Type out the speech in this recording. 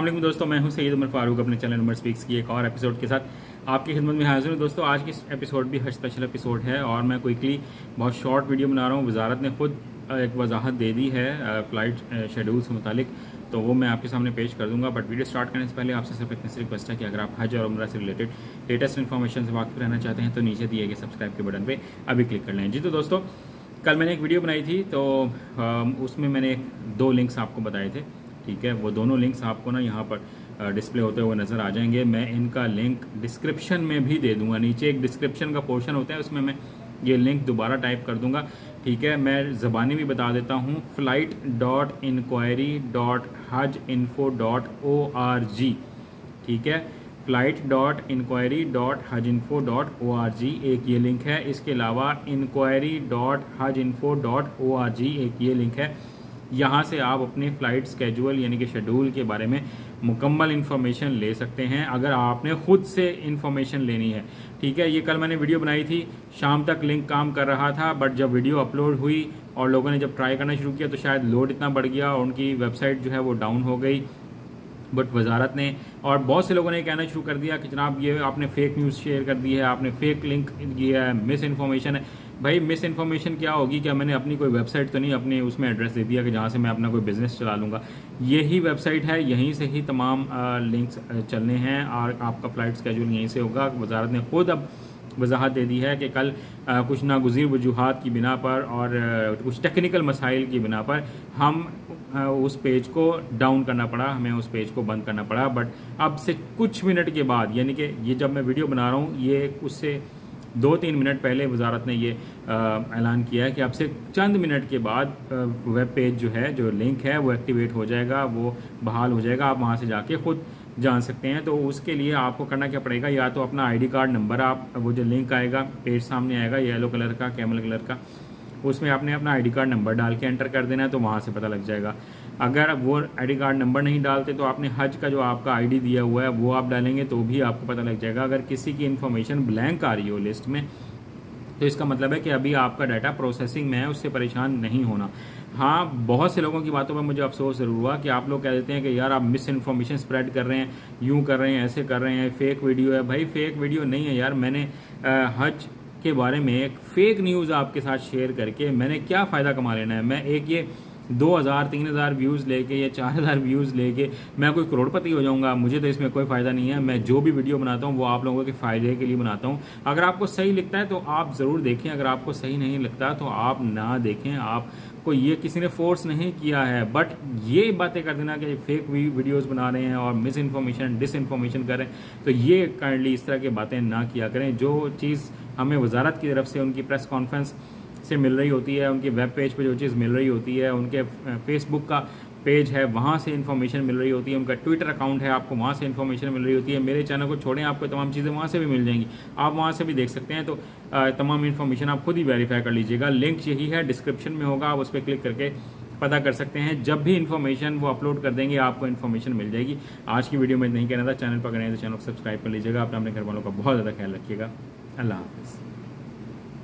वालेकुम दोस्तों, मैं हूँ सैयद उमर फारूक, अपने चैनल नंबर स्पीक्स की एक और एपिसोड के साथ आपकी खिदमत में हाजिर हूँ। दोस्तों, आज की एपिसोड भी हज स्पेशल एपिसोड है और मैं क्विकली बहुत शॉर्ट वीडियो बना रहा हूँ। वजारत ने खुद एक वजाहत दे दी है फ़्लाइट शेड्यूल से मुतालिक। तो वो मैं आपके सामने पेश कर दूँगा बट वीडियो स्टार्ट करने से पहले आपसे सिर्फ़ इतनी सी रिक्वेस्ट है कि अगर आप हज और उम्र से रिलेटेड लेटेस्ट इन्फॉर्मेशन से वाकिफ रहना चाहते हैं तो नीचे दिए गए सब्सक्राइब के बटन पर अभी क्लिक कर लें। जी तो दोस्तों, कल मैंने एक वीडियो बनाई थी तो उसमें मैंने दो लिंक्स आपको बताए थे। ठीक है? वो दोनों लिंक्स आपको ना यहाँ पर डिस्प्ले होते हुए नज़र आ जाएँगे। मैं इनका लिंक डिस्क्रिप्शन में भी दे दूँगा। नीचे एक डिस्क्रिप्शन का पोर्शन होता है, उसमें मैं ये लिंक दोबारा टाइप कर दूँगा। ठीक है? मैं ज़बानी भी बता देता हूँ। Flight dot inquiry dot Haj info dot O R G ठीक है? Flight dot inquiry dot Haj info dot O R G एक ये लिंक है। इसके अलावा inquiry dot Haj info dot O R G एक ये लिंक है। यहाँ से आप अपने फ़्लाइट स्केजुअल यानी कि शेड्यूल के बारे में मुकम्मल इन्फॉर्मेशन ले सकते हैं, अगर आपने खुद से इन्फॉर्मेशन लेनी है। ठीक है, ये कल मैंने वीडियो बनाई थी, शाम तक लिंक काम कर रहा था बट जब वीडियो अपलोड हुई और लोगों ने जब ट्राई करना शुरू किया तो शायद लोड इतना बढ़ गया और उनकी वेबसाइट जो है वो डाउन हो गई। बट वजारत ने और बहुत से लोगों ने कहना शुरू कर दिया कि जनाब ये आपने फेक न्यूज़ शेयर कर दी है, आपने फेक लिंक किया है मिस इन्फॉर्मेशन है। भाई मिस इन्फॉर्मेशन क्या होगी? क्या मैंने अपनी कोई वेबसाइट तो नहीं अपने उसमें एड्रेस दे दिया कि जहाँ से मैं अपना कोई बिज़नेस चला लूँगा? यही वेबसाइट है यहीं से ही तमाम लिंक्स चलने हैं। और आपका फ़्लाइट स्केजूल यहीं से होगा। वजारत ने खुद अब वजाहत दे दी है कि कल आ, कुछ नागुजीर वजूहत की बिना पर और आ, कुछ टेक्निकल मसाइल की बिना पर हम आ, उस पेज को डाउन करना पड़ा। हमें उस पेज को बंद करना पड़ा। बट अब से कुछ मिनट के बाद यानी कि ये जब मैं वीडियो बना रहा हूँ ये उससे दो तीन मिनट पहले वजारत ने ये ऐलान किया है कि अब से चंद मिनट के बाद वेब पेज जो है, जो लिंक है, वो एक्टिवेट हो जाएगा, वो बहाल हो जाएगा, आप वहाँ से जाके खुद जान सकते हैं। तो उसके लिए आपको करना क्या पड़ेगा? या तो अपना आईडी कार्ड नंबर आप, वो जो लिंक आएगा, पेज सामने आएगा, येलो कलर का, कैमल कलर का उसमें आपने अपना आईडी कार्ड नंबर डाल के एंटर कर देना है तो वहाँ से पता लग जाएगा। अगर वो आईडी कार्ड नंबर नहीं डालते तो आपने हज का जो आपका आईडी दिया हुआ है, वो आप डालेंगे तो भी आपको पता लग जाएगा। अगर किसी की इन्फॉर्मेशन ब्लैंक आ रही हो लिस्ट में तो इसका मतलब है कि अभी आपका डाटा प्रोसेसिंग में है, उससे परेशान नहीं होना। हाँ बहुत से लोगों की बातों पर मुझे अफसोस ज़रूर हुआ कि आप लोग कह देते हैं कि यार आप मिस इन्फॉर्मेशन स्प्रेड कर रहे हैं, यूँ कर रहे हैं, ऐसे कर रहे हैं फेक वीडियो है। भाई फेक वीडियो नहीं है यार। मैंने हज के बारे में एक फेक न्यूज़ आपके साथ शेयर करके मैंने क्या फ़ायदा कमा लेना है? मैं एक ये दो हज़ार, तीन हज़ार व्यूज़ लेके या चार हज़ार व्यूज़ लेके मैं कोई करोड़पति हो जाऊँगा। मुझे तो इसमें कोई फ़ायदा नहीं है। मैं जो भी वीडियो बनाता हूँ, वो आप लोगों के फ़ायदे के लिए बनाता हूँ। अगर आपको सही लगता है तो आप ज़रूर देखें। अगर आपको सही नहीं लगता तो आप ना देखें। आप को ये किसी ने फोर्स नहीं किया है। बट ये बातें कर देना कि फेक वीडियोस बना रहे हैं और मिस इन्फॉर्मेशन डिस इन्फॉर्मेशन कर तो ये काइंडली इस तरह की बातें ना किया करें। जो चीज़ हमें वजारत की तरफ़ से उनकी प्रेस कॉन्फ्रेंस से मिल रही होती है, उनके वेब पेज पर जो चीज़ मिल रही होती है, उनके फेसबुक का पेज है, वहाँ से इन्फॉर्मेशन मिल रही होती है, उनका ट्विटर अकाउंट है, आपको वहाँ से इन्फॉर्मेशन मिल रही होती है, मेरे चैनल को छोड़ें, आपको तमाम चीज़ें वहाँ से भी मिल जाएँगी। आप वहाँ से भी देख सकते हैं तो तमाम इन्फॉर्मेशन आप खुद ही वेरीफाई कर लीजिएगा। लिंक यही है डिस्क्रिप्शन में होगा, आप उस पर क्लिक करके पता कर सकते हैं। जब भी इन्फॉर्मेशन वो अपलोड कर देंगे, आपको इन्फॉर्मेशन मिल जाएगी। आज की वीडियो में नहीं कहना था। चैनल पर करें तो चैनल को सब्सक्राइब कर लीजिएगा। अपने अपने घर वालों का बहुत ज़्यादा ख्याल रखिएगा। Allah Hafiz.